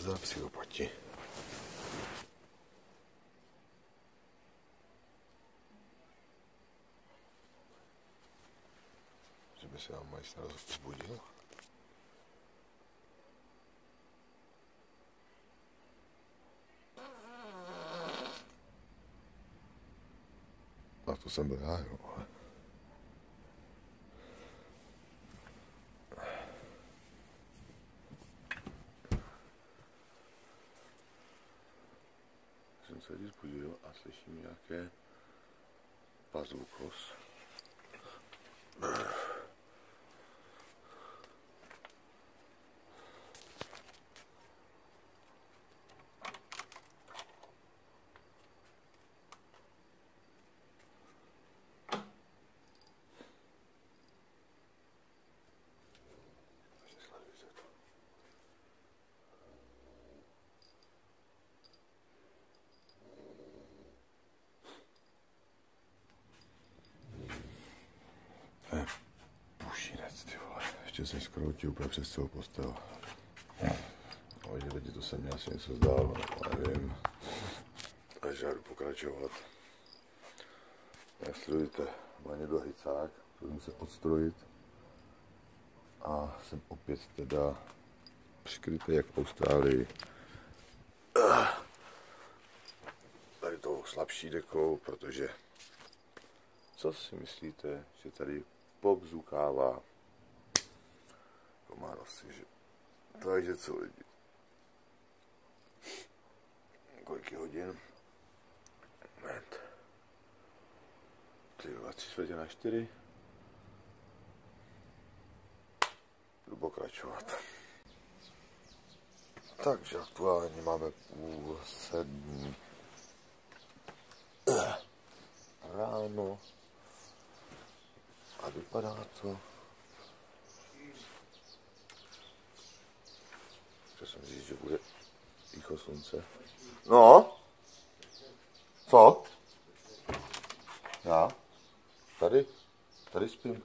Nazdar psychopati. Že by se vám majstra vzbudil. A to jsem byl já, jo. Zbudil a slyším nějaké pazlukos. Sledujte to. To je pušinec, ty vole. Ještě jsem skroutil úplně přes celou postel. Ale že lidi, to se mi asi něco zdálo, ale nevím. Takže já jdu pokračovat. Jak sledujete, má někdo hycák, budu se odstrojit. A jsem opět teda přikrytý jak v Austrálii. Tady tou slabší dekou, protože co si myslíte, že tady pobzukává komár asi, že takže co lidi. Kolik je hodin? Moment. Ty vole, tři čtvrtě na čtyři. Jdu pokračovat. Takže aktuálně máme půl sedm ráno a vypadá to, chtěl jsem říct, že bude východ slunce. No? Co? Já? Tady? Tady spím.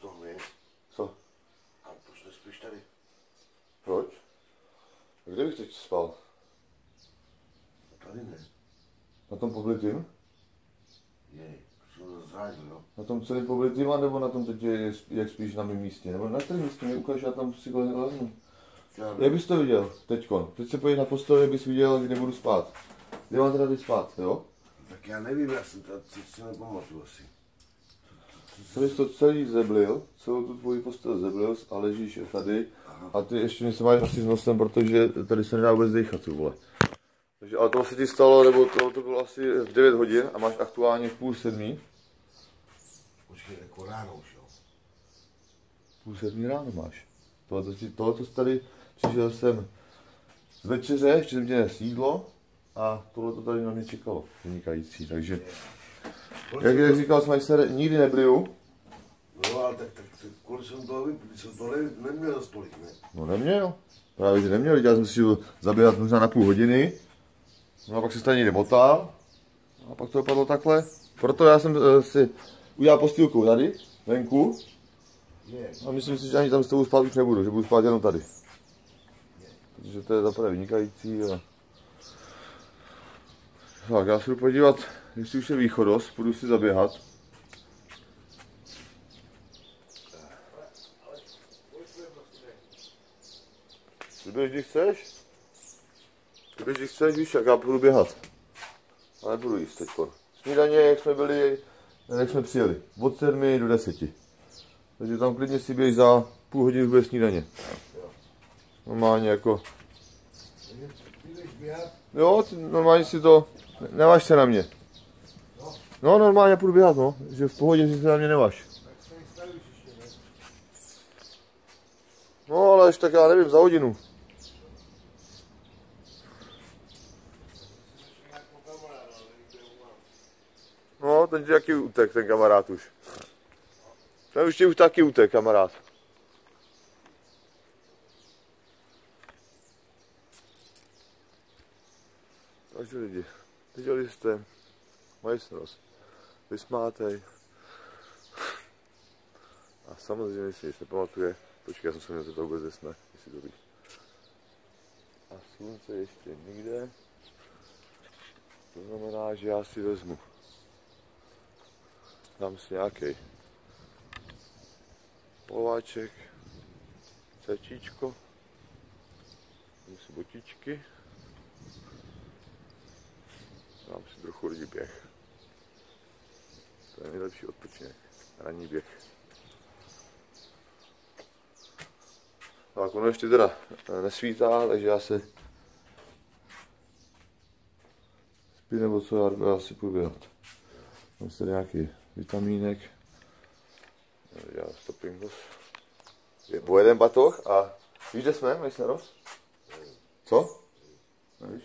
To my. Co? A proč nespíš tady? Proč? Kde bych teď spal? Tady ne. Na tom poblitým? Jej, to jo. Na tom celým poblitým, nebo na tom teď, je, jak spíš na mém místě? Nebo na kterém místě mi ukáž, já tam si lehnu. Já, Jak bys to viděl teďkon? Teď se pojď na postel, jak bys viděl, kde budu spát. Kde mám teda teď spát, jo? tak já nevím, já jsem tady, teď si nepamatuju asi. Co bys to celý zeblil, celou tu tvoji postel zeblil a ležíš tady a ty ještě něco máš asi s nosem, protože tady se nedá vůbec dechat, ty vole. Takže, ale to se ti stalo, nebo to, to bylo asi v 9 hodin a máš aktuálně v půl sedmí. Jako ráno už, jo. Půl sedmí ráno máš. Tohle, to, tohle tady přišel jsem z večeře, ještě jsem tě nes jídlo a tohle to tady na mě čekalo, vynikající, takže jak, jak říkal Smajster, nikdy nebliju, No, ale tak, tak, kolik jsem to vypil, jsem to ne, neměl za stolik, ne? no neměl, právě že neměl, já jsem si šel zaběhat možná na půl hodiny, no a pak se stejně motal a pak to dopadlo takhle, proto já jsem uh, si udělal postýlku tady, venku, a myslím si, že ani tam s tebou spát už nebudu, že budu spát jenom tady. Protože to je zaprvé vynikající a... Tak, já se jdu podívat, jestli už je východos, půjdu si zaběhat. Ty běž, když chceš? Ty běž, když chceš, víš, jak já půjdu běhat. Ale nebudu jíst teďko. Snídaně, jak jsme byli, jak jsme přijeli. Od 7 do 10. Takže tam klidně si běž za půl hodiny bude snídaně. Normálně jako, jo, normálně si to, neváž se na mě. No normálně půjdu běhat, no, že v pohodě si se na mě neváž. Ještě? No ale až tak já nevím, za hodinu. No, ten ti taky utek, ten kamarád už. Ten už ti už taky utek, kamarád. Takže lidi, viděli jste majestnost, vysmátej. A samozřejmě si nic nepamatuje. Počkej, já jsem se měl, to vůbec nesne, jestli to ví. a slunce ještě nikde. To znamená, že já si vezmu. Dám si nějaký poláček, cečíčko, dám si botičky, dám si trochu lidi běh. To je nejlepší odpočinek, ranní běh. Tak ono ještě teda nesvítá, takže já se spí nebo co, já, já si půjdu běhat. Si tady nějaký vitamínek. Já stopping Je po jeden batoh a víš, kde jsme, Majsneros? Co? Nevíš?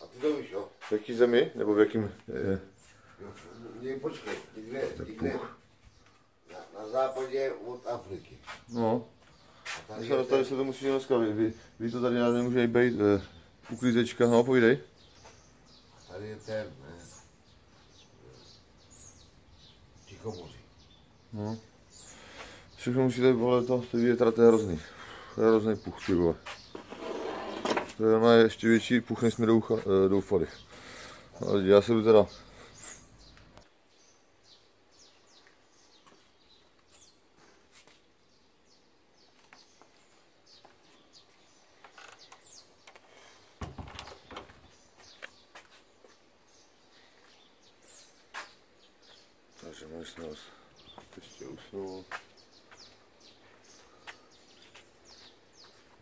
A ty to víš, jo? V jaký zemi? Nebo v jakým? Je, Ne, počkej, někde, někde. Na, na západě od Afriky. no, A tady, tady ten, se to musí dneska, vy, vy, vy to tady nemůže být eh, uklízečka, no povídej. tady je ten, ne? Tichomoří. No. Všechno musíte, vole, to, ty větra, to je hrozný. To je hrozný puch, ty vole. To je ještě větší puch, než jsme eh, doufali. Já se jdu teda Takže možnost ještě usnul.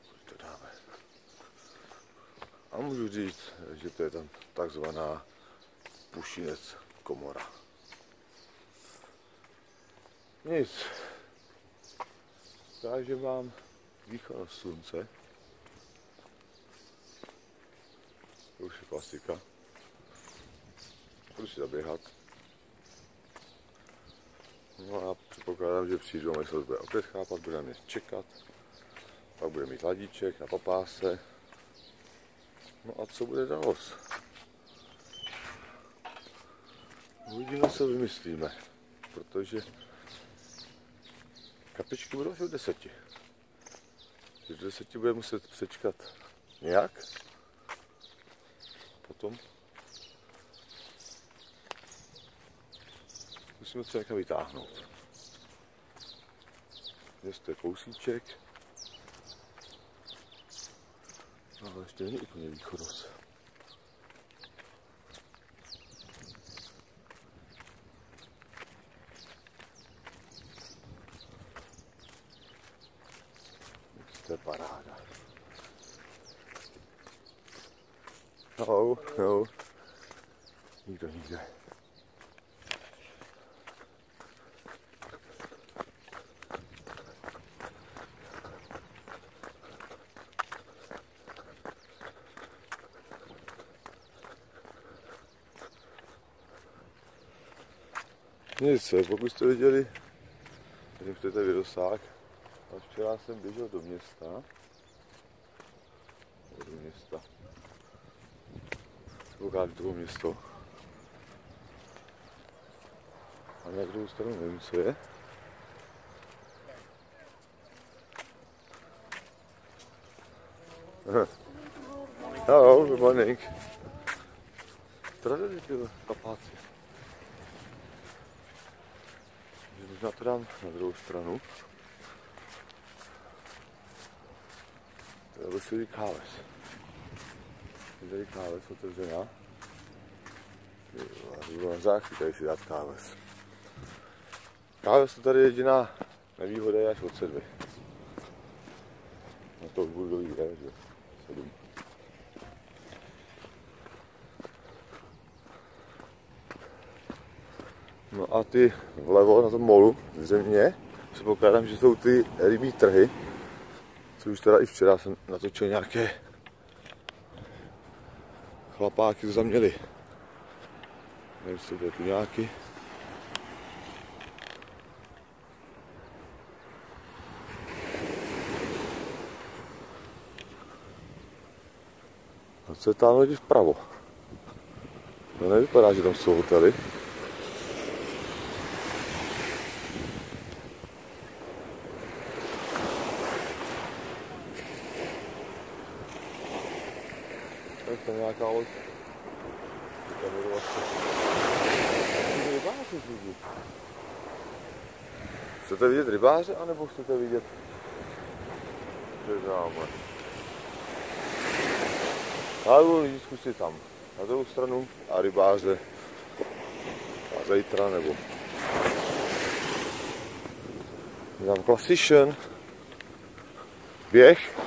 Kolik to dáme? A můžu říct, že to je tam takzvaná pušinec komora. Nic. Takže mám východ slunce. To už je klasika. Budu si zaběhat. No a předpokládám, že přijdu a mysl bude opět chápat, bude mě čekat. Pak bude mít ladíček na papáse. No a co bude dál? Uvidíme, co vymyslíme. Protože kapičky budou až od deseti. Když do deseti bude muset přečkat nějak. Potom musíme třeba někam vytáhnout. Město je kousíček. No, ale ještě není úplně východos. To je paráda. Hello, hello. Nikdo nikde. Nic, pokud jste viděli, nevím, to je ten videosák, a včera jsem běžel do města, do města, Lukáš to bylo město, a na druhou stranu nevím, co je. Aha. Hello, good morning. Tady ty papáci. že možná to dám na druhou stranu. To je Veselý Veselý káves otevřená. Jdu na záchy, tady si dát káves. Káves to tady je jediná nevýhoda je až od sedmi. Na to už budu ne, že sedm. No a ty vlevo na tom molu, zřejmě, předpokládám, že jsou ty rybí trhy, co už teda i včera jsem natočil nějaké chlapáky, co tam měli. Nevím, jestli to je tu nějaký. A co je tam lidi vpravo? To nevypadá, že tam jsou hotely. To je tam nějaká loď. Tam budu vlastně. Rybáři lidi. Chcete vidět rybáře, anebo chcete vidět předáme? Já budu lidi zkusit tam, na druhou stranu a rybáře a zítra nebo tam klasišen běh.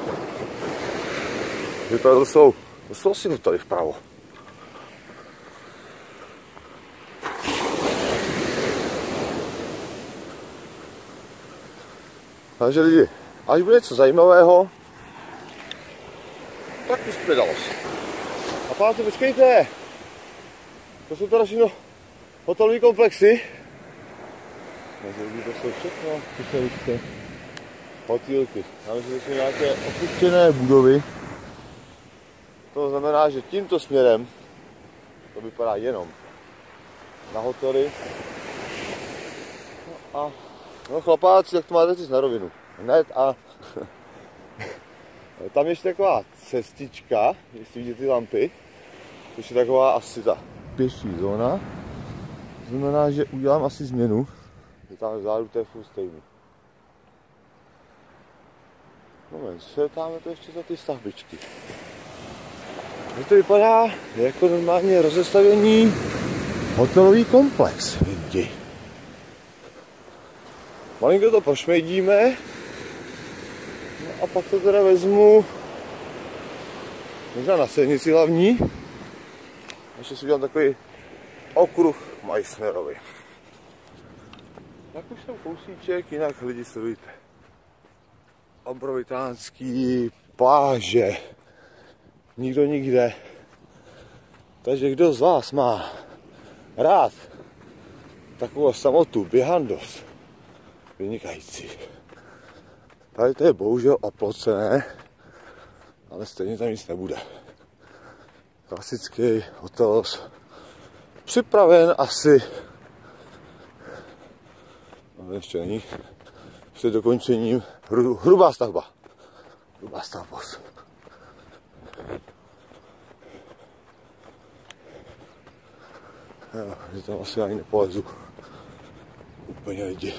Že to jsou, to jsou asi tady vpravo. Takže lidi, až bude něco zajímavého, tak už předalost. A páci, počkejte, to jsou teda všechno hotelové komplexy. Takže to jsou všechno, ty hotýlky. Já myslím, že jsou nějaké opuštěné budovy. To znamená, že tímto směrem to vypadá jenom na hotely. No a no chlapáci, jak to máte říct na rovinu. Hned a tam ještě taková cestička, jestli vidíte ty lampy, což je taková asi ta pěší zóna. To znamená, že udělám asi změnu, že tam vzadu to je furt stejný. Moment, tam to ještě za ty stavbičky. Že to vypadá jako normálně rozestavěný hotelový komplex, lidi. Malinko to pošmejdíme. No a pak to teda vezmu možná na silnici hlavní. Ještě si udělám takový okruh Majsnerovi. Tak už jsem kousíček, jinak lidi sledujte. Obrovitánský pláže. Nikdo nikde. Takže kdo z vás má rád takovou samotu, běhandos, vynikající. Tady to je bohužel oplocené, ale stejně tam nic nebude. Klasický hotel připraven asi no, ještě není před dokončením hru, hrubá stavba. Hrubá stavba. Jo, že tam asi ani nepolezu. Úplně lidi.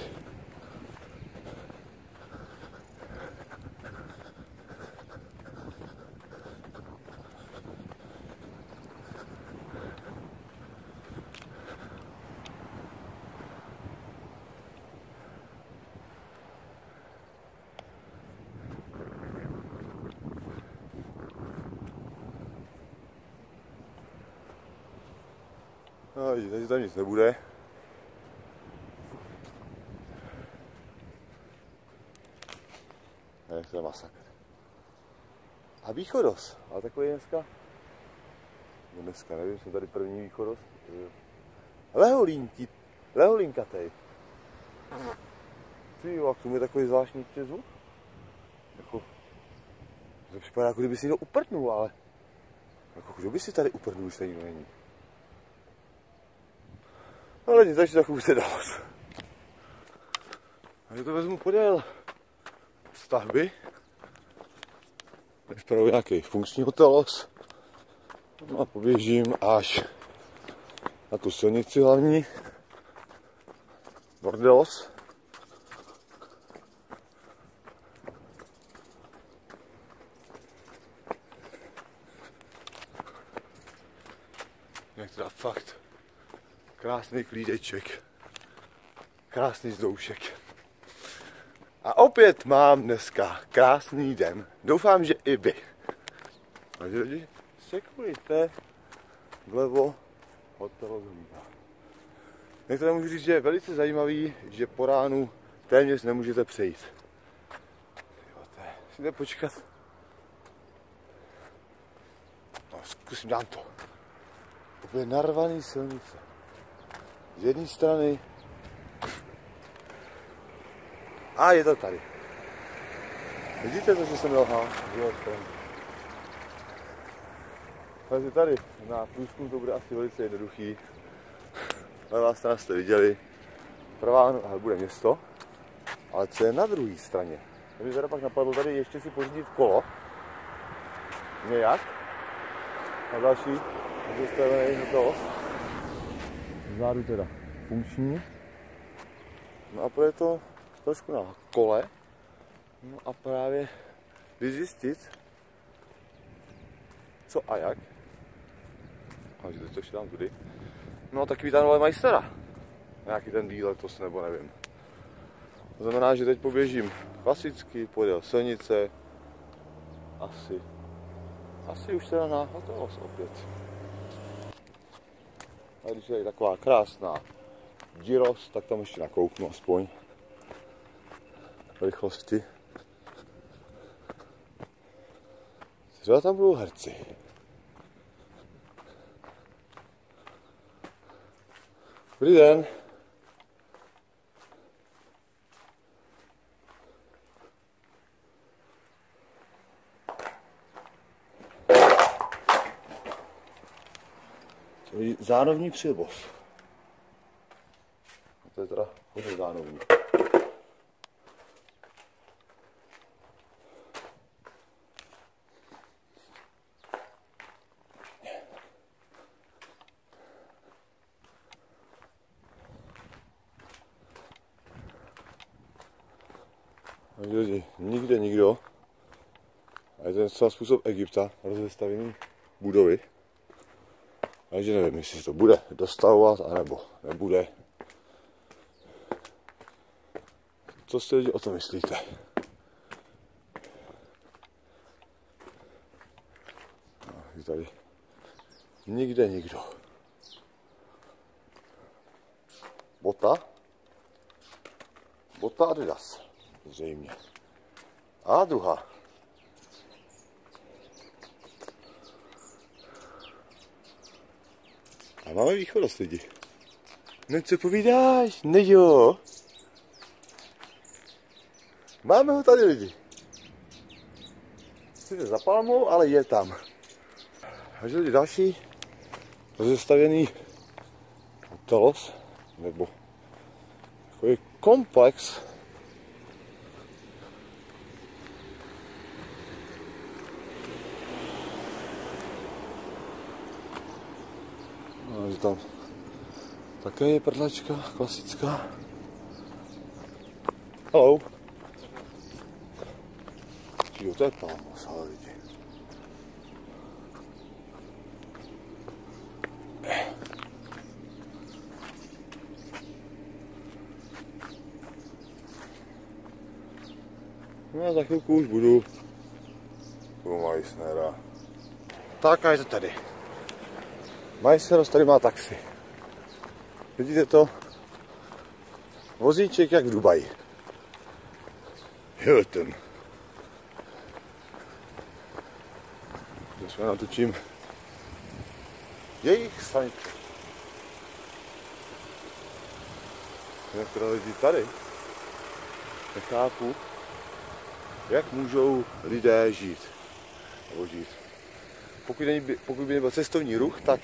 No, takže tam nic nebude. Ne, to je masakr. A východos, ale takový dneska, no dneska nevím, jsem tady první východos. Leholínky, leholínkatej. Ty jo, a k tomu je takový zvláštní zvuk. Jako, to připadá, jako kdyby si to uprdnul, ale jako kdo by si tady uprdnul, když tady není. Ale nic, takže takovou se dalo. A to vezmu podél stavby. Vypadá nějaký funkční hotelos. No a poběžím až na tu silnici hlavní. Bordelos. Jak teda fakt krásný klídeček, krásný zdoušek. A opět mám dneska krásný den. Doufám, že i vy. Takže lidi, sekurujte vlevo hotelu Zlíba. Některé můžu říct, že je velice zajímavý, že po ránu téměř nemůžete přejít. Musíte počkat. No, zkusím dám to. Úplně narvaný silnice. Z jedné strany a je to tady. Vidíte to, že jsem lhal? Jo, Takže tady na průzkum to bude asi velice jednoduchý. Levá strana jste viděli. Pravá, bude město. Ale co je na druhé straně? Mě teda pak napadlo tady ještě si pořídit kolo. Nějak. A další zastavený hotel. Zádu teda funkční. No a je to trošku na kole. No a právě vyzjistit, co a jak. A že to ještě tudy. No a taky vítám majstera. Nějaký ten díl to nebo nevím. To znamená, že teď poběžím klasicky, pojede silnice, asi, asi už teda na hotovost opět. A když je taková krásná gyros, tak tam ještě nakouknu aspoň rychlosti. Třeba tam budou herci. Dobrý den. Zánovní přilboz. To je teda hodně zánovní. Lidi, nikde nikdo. A je celý způsob Egypta, rozestavěný budovy. Takže nevím, jestli to bude dostavovat, anebo nebude. Co si lidi o to myslíte? No, tady nikde nikdo. Bota? Bota Adidas, zřejmě. A druhá. Máme východost lidi. No co povídáš? No jo. Máme ho tady lidi. Sice za palmou, ale je tam. Takže lidi další rozestavěný telos, nebo takový komplex že tam také je prdlačka, klasická. Hello. Jo, to je palmos, ale lidi. No a za chvilku už budu u Majsnera. Tak a je to tady. Majseros tady má taxi. Vidíte to? Vozíček jak v Dubaji. Hilton. Já natočím jejich sanitu. Některé lidi tady nechápu, jak můžou lidé žít. Nebo žít. Pokud, není, pokud by nebyl cestovní ruch, tak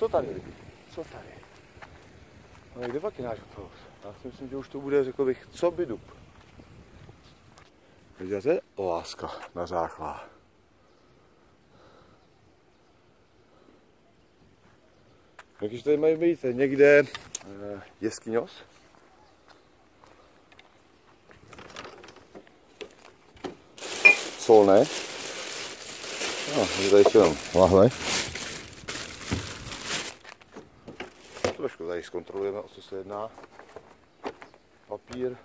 co tady? Co tady? No kde pak je náš hotel? Já si myslím, že už to bude, řekl bych, co by dub. Vidíte? Láska na záchlá. Jakýž tady mají být? Někde eh, jeskyňos? Solné. No, tady jenom lahle. Trošku tady zkontrolujeme, o co se jedná. Papír.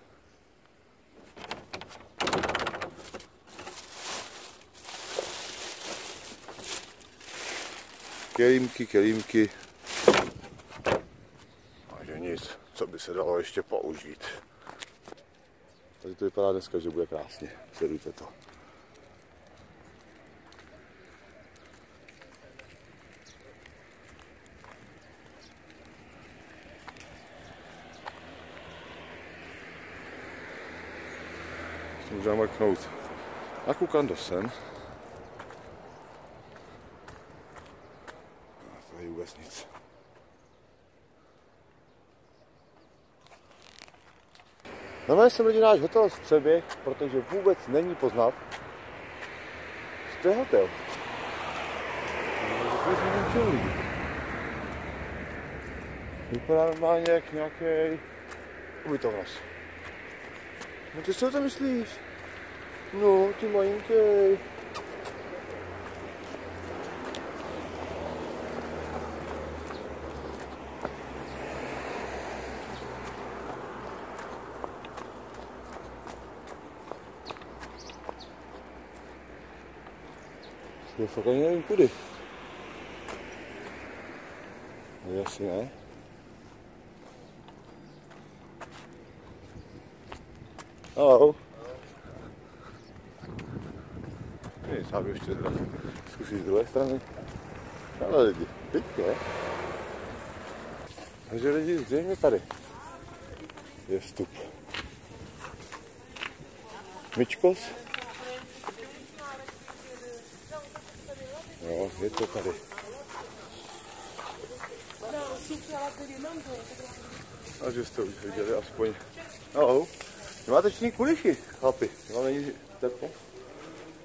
Kelímky, kelímky. Takže nic, co by se dalo ještě použít. Tady to vypadá dneska, že bude krásně. Sledujte to. Můžeme mrknout. A koukám do sem. A tady vůbec nic. Jmenuje se lidi náš hotel Střeběh, protože vůbec není poznat, že to je hotel. To jsem. Vypadá normálně jak nějaký ubytovnas. No ty co to myslíš? No, ty malinký. Já fakt ani nevím kudy. No asi ne. Hello. Hej, sám ještě teda zkusit z druhé strany. Ale lidi, pěkně. Takže lidi, zřejmě tady je vstup. Myčkos. Jo, je to tady. A že jste už viděli aspoň. Vy máte všichni kulichy, chlapi. Vám není teplo?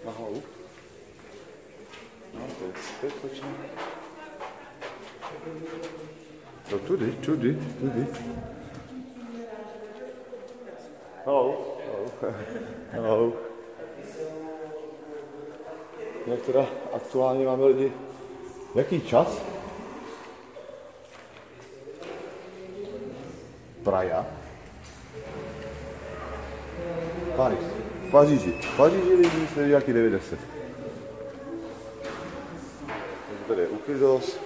Na hlavu? No, točně. No tudy, tudy, tudy. Hello. Hello. Hello. Jak teda aktuálně máme lidi, jaký čas? Praja. Paris. Paříži. Paříži lidi se jaký 90. Tady je Ukydos,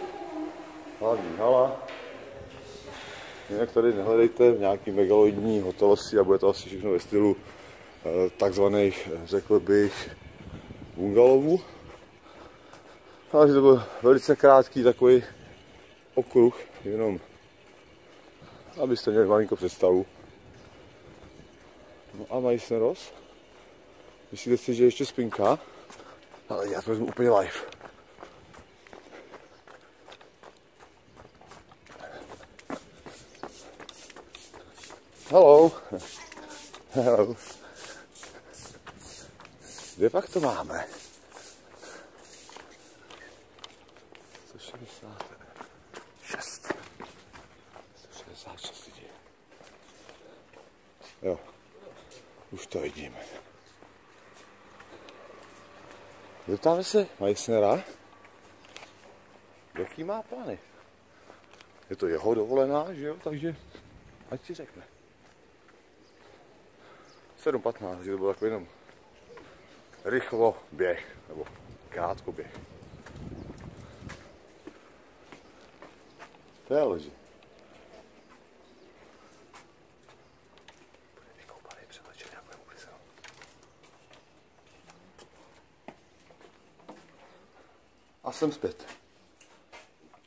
hlavní hala. Jinak tady nehledejte v nějaký megaloidní hotel asi a bude to asi všechno ve stylu eh, takzvaných, eh, řekl bych, bungalovů. Takže to byl velice krátký takový okruh, jenom abyste měli malinko představu. No a mají se roz. Myslíte si, že ještě spinká? Ale já to vezmu úplně live. Hello. Hello. Kde pak to máme? 166. 166 lidí. Jo, už to vidíme. Zeptáme se Meissnera, jaký má plány. Je to jeho dovolená, že jo, takže ať si řekne. 7.15, že to byl takový jenom rychlo běh, nebo krátko běh. To je loži. A jsem zpět.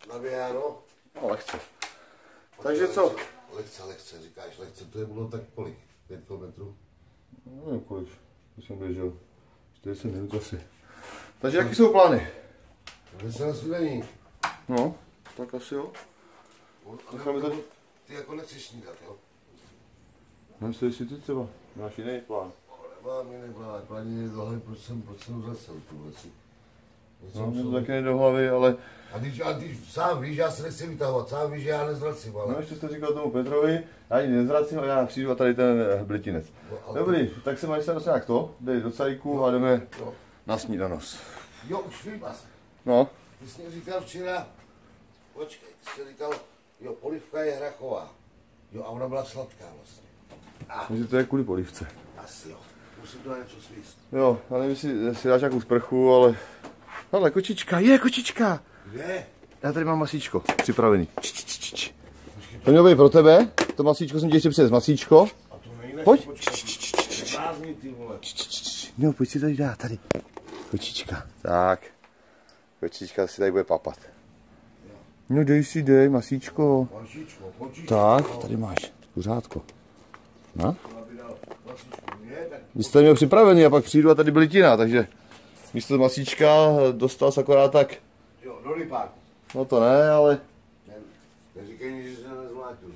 Nabíjáno. No, lehce. Takže co? Lehce, lehce, říkáš, lehce, to je bylo tak kolik? 5 kilometrů? Nevím kolik, to jsem běžel. 40 minut asi. Takže jaký jsou plány? Snídaní. No, tak asi jo. Necháme to- Ty jako nechceš snídat, jo? Myslím si ty třeba. Máš jiný plán. Nemám jiný plán, plán je hlavy, proč jsem, proč jsem zlecel tuhle si. No, mě to taky nejde do hlavy, ale A když, a když sám víš, já se nechci vytahovat, sám víš, že já nezvracím, ale... no, ještě jste říkal tomu Petrovi, já ani nezvracím a já přijdu a tady ten eh, blitinec. No, ale- Dobrý, tak se máš se nějak to, dej do cajku a jdeme Jo, na snídanos. jo už vím asi. No, Ty jsi mě říkal včera, počkej, ty jsi říkal, jo, polivka je hrachová. Jo, a ona byla sladká vlastně. takže to je kvůli polívce. Asi jo, musím to něco svíst. Jo, já nevím, jestli si dáš nějakou sprchu, ale... Ale kočička, je kočička! Kde? Já tady mám masíčko připravený. Č, č, č, č. To mělo být pro tebe, to masíčko jsem ti ještě přines, masíčko. A to nejde. Pojď. Ty vole. No, pojď si tady dát, tady. Kočička. Tak. Kočička si tady bude papat. No dej si, dej, masíčko. Masíčko, počíš. Tak, tady máš, pořádko. No, tak vy jste měl připravený a pak přijdu a tady byl tina, takže místo masíčka dostal se akorát tak, jo, do rypáku. no to ne, ale Ne, neříkej mi, že se nezmlátil.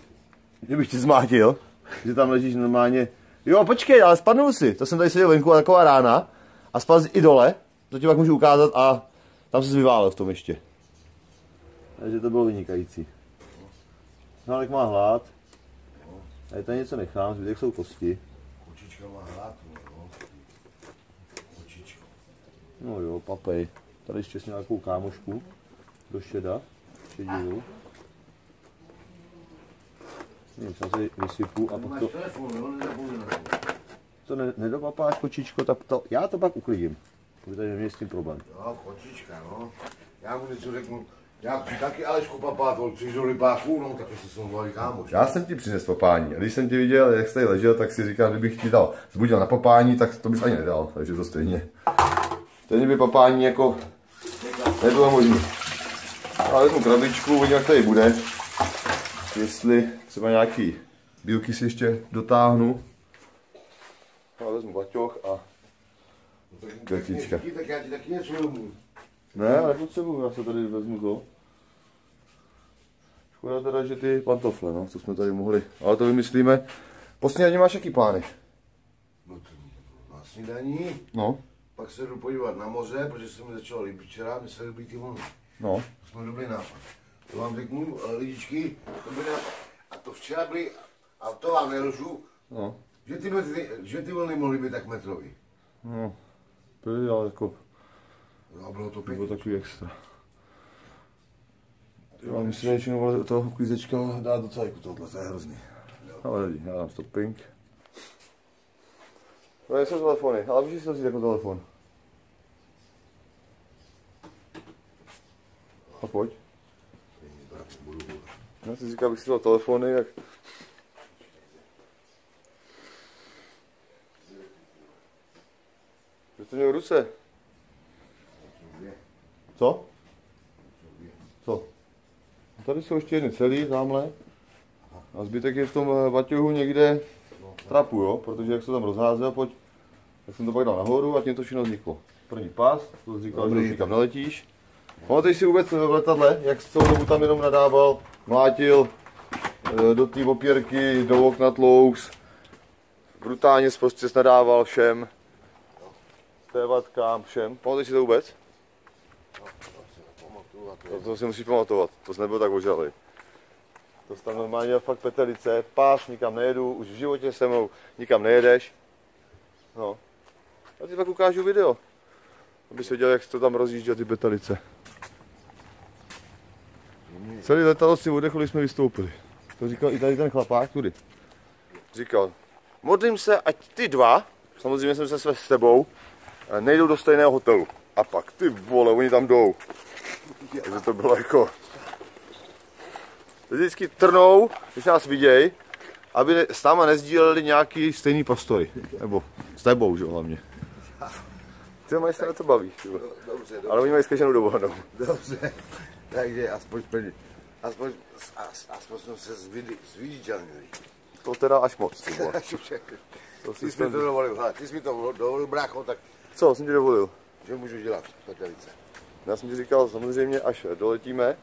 kdybych ti zmátil, že tam ležíš normálně. Jo, počkej, ale spadnul si, to jsem tady seděl venku a taková rána a spadl i dole, to ti pak můžu ukázat a tam se vyválel v tom ještě. Takže to bylo vynikající. No, ale má hlad. Tady tady něco nechám, zbytek jsou kosti. Kočička má hlad, no. Kočičko. No jo, papej. Tady ještě s nějakou kámošku do šeda, šedivou. Nevím, třeba si vysypu a pak to, to. ne, nedopapáš kočičko, tak to, já to pak uklidím. Protože tady s tím problém. Jo, kočička, no. Já mu něco řeknu, já taky Alešku papátol, přiš do rybáků, no, tak jestli jsem volali kámoš. Já jsem ti přinesl popání. A když jsem ti viděl, jak jsi tady ležel, tak si říkal, kdybych ti dal zbudil na popání, tak to bys ani nedal. Takže to stejně. Stejně by popání jako nebylo možné. Já vezmu krabičku, uvidím, jak tady bude. Jestli třeba nějaký bílky si ještě dotáhnu. Já vezmu baťoch a... Tak, Kratička. tak, tak já ti taky něco vezmu. Ne, nepotřebuju, já se tady vezmu to. Škoda teda, že ty pantofle, no, co jsme tady mohli. Ale to vymyslíme. Po snídani máš jaký plány? No to na snídaní, No, pak se jdu podívat na moře, protože se mi začalo líbit včera, mi se líbí ty vlny. no. To jsme dobrý nápad. To vám řeknu, eh, lidičky, to by nápad. A to včera byly, a to vám nelžu, No, že ty, metry, že ty vlny mohly být tak metrový. no. Byli, ale jako No a bylo to To bylo pěkné. takový extra. Já myslím, že většinou toho uklízečka dá docela jako tohle, to je hrozný. Ale lidi, já dám stopping. No nejsou telefony, ale můžeš si vzít jako telefon. A pojď. Já si říkal, abych si dal telefony, jak... Že to měl v ruce. Co? Co? No Tady jsou ještě jedny celý, tamhle. A zbytek je v tom eh, baťohu někde trapu, jo? Protože jak se tam rozházel, pojď, tak jsem to pak dal nahoru a tím to všechno vzniklo. První pas, to říkal, že Dobrý. už nikam neletíš. Pamatuješ si vůbec v letadle, jak celou dobu tam jenom nadával, mlátil eh, do té opěrky, do okna tlouks, brutálně prostě nadával všem, tévatkám, všem. Pamatuješ si to vůbec? To, to si musíš pamatovat, to jsi nebyl tak ožralý. To jsi tam normálně fakt petelice, pás, nikam nejedu, už v životě se mnou nikam nejedeš. No. Já ti pak ukážu video, abys viděl, jak to tam rozjížděl ty petelice. Celý letadlo si oddechli, když jsme vystoupili. To říkal i tady ten chlapák tudy. Říkal, modlím se, ať ty dva, samozřejmě jsem se s s tebou, eh, nejdou do stejného hotelu. A pak, ty vole, oni tam jdou. Takže to bylo jako... Vždycky trnou, když nás vidějí, aby s náma nezdíleli nějaký stejný prostory. Nebo s tebou, že hlavně. Ty mají se na to baví, jo. Dobře, dobře, Ale oni mají zkaženou dovolenou. dobře. Takže aspoň. Aspoň, as, aspoň jsme se zviditelnili. To teda až moc, ty vole. To Ty si jsi mi to dovolil, hele, ty jsi mi to dovolil, brácho, tak Co, jsem ti dovolil? že můžu dělat petelice. Já jsem ti říkal, samozřejmě, až doletíme,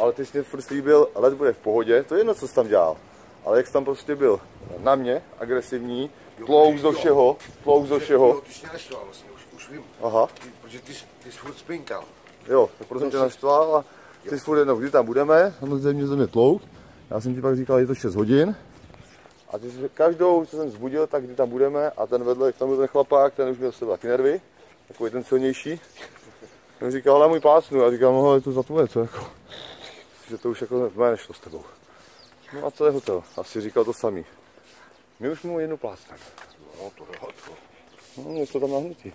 ale ty jsi mě furt slíbil, let bude v pohodě, to je jedno, co jsi tam dělal. Ale jak jsi tam prostě byl na mě, agresivní, tlouks do všeho, tlouks do všeho. Jo, ty jsi mě vlastně, už, vím. Aha, Ty, protože ty, jsi- ty jsi furt spinkal. jo, tak proto jsem tě naštval a ty jsi furt jednou, kdy tam budeme, samozřejmě ze mě tlouk. Já jsem ti pak říkal, je to 6 hodin. A ty jsi každou, co jsem zbudil, tak kdy tam budeme a ten vedle, tam byl ten chlapák, ten už měl sebe taky nervy, takový ten silnější. Ten říkal, ale můj pásnu, já říkám, no, je to za tvoje, co jako. Že to už jako ne, nešlo s tebou. No a co je hotel? Asi říkal to samý. My už mu jednu plácneme. No to jo, to. No, je to tam nahnutý.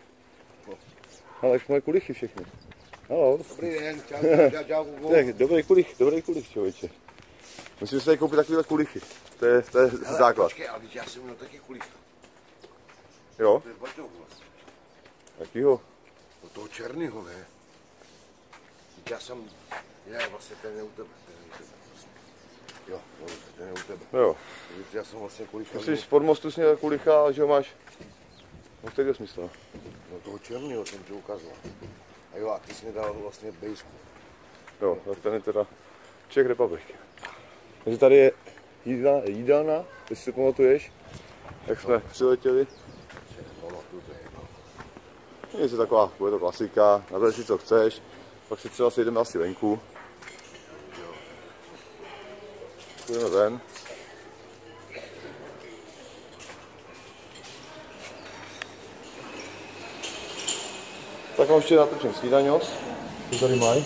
Ale jak moje kulichy všechny. Halo. Dobrý den, čau, čau, čau. Tak, dobrý kulich, dobrý kulich, člověče. Musím si tady koupit takovéhle kulichy. To je, to je Hele, základ. Počkej, ale já jsem měl taky kulík. Jo, To je baťouk vlastně. jakýho? Do toho černýho, ne? Já jsem, ne, vlastně ten je u tebe. Ten je u tebe vlastně. Jo, dobře, ten je u tebe. Jo. Já jsem vlastně kulíka Jsi z podmostu sněl kulicha, že ho máš? No kterého smysl? No toho černýho jsem ti ukazoval. A jo, a ty jsi mi dal vlastně bejsku. Jo, tak ten je teda Czech Republic. Takže tady je jídla, jídelna, jestli si pamatuješ, jak jsme přiletěli. Pamatuju to je to taková, bude to klasika, naber si co chceš, pak si třeba sejdeme asi venku. Půjdeme ven. Tak vám ještě natočím snídaňos. Co tady mají?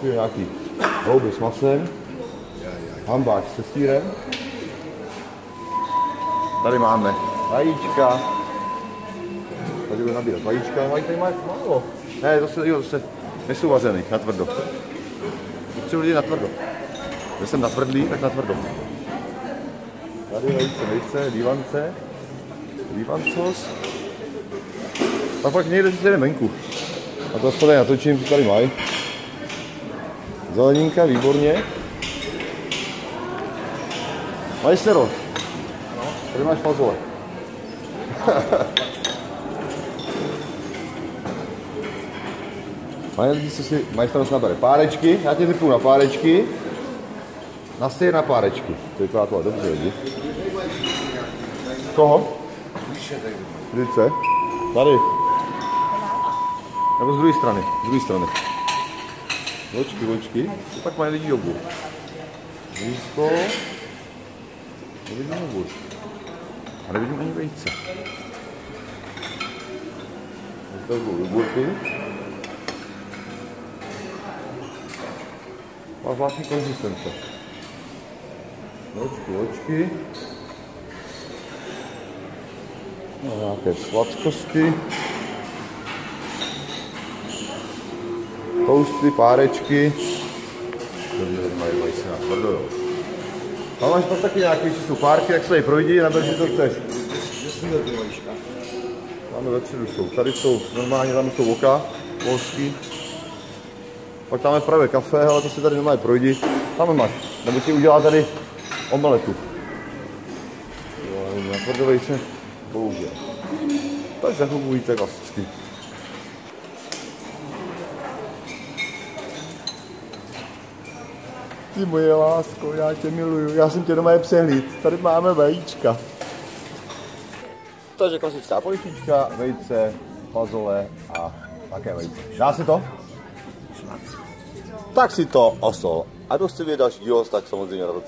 Tu je nějaký houby s masem, hambáč se sírem. Tady máme vajíčka. Tady budu nabírat vajíčka, mají tady mají málo. Ne, to se, jo, to se nejsou vařený, na tvrdo. Potřebuji lidi na tvrdo. Když jsem natvrdlý, tak na tvrdo. Tady vejce, vejce, dívance, dívancos. A pak někde si jdeme venku. A to aspoň natočím, tady mají. Zeleninka, výborně. Majstero, tady máš fazole. Mají co si majstros nabere párečky, já tě typu na párečky. Na syr na párečky. To vypadá tohle dobře lidi. Koho? Lice. Tady. Nebo z druhé strany, z druhé strany. Vločky, vločky. To pak mají lidi jogurt. Blízko. Nevidím jogurt. A nevidím ani vejce. To jsou jogurty. Má zvláštní konzistence. Vločky, vločky. No, nějaké sladkosti. Tousty, párečky. Dobře, mají, mají se na tvrdo, jo. Tam máš pak taky nějaký, že jsou párky, jak se tady projdi, na si to chceš. Tam vepředu jsou, tady jsou normálně, tam jsou oka, polský. Pak tam je pravé kafe, ale to si tady normálně projdi. Tam máš, nebo ti udělá tady omeletu. Jo, na tvrdovej se bohužel. Tak zachovujíte klasicky. Ty moje lásko, já tě miluju, já jsem tě doma je přehlíd. Tady máme vajíčka. Takže klasická poličička, vejce, fazole a také vejce. Dá se to? Tak si to osol. A kdo chce vědět další díl, tak samozřejmě na to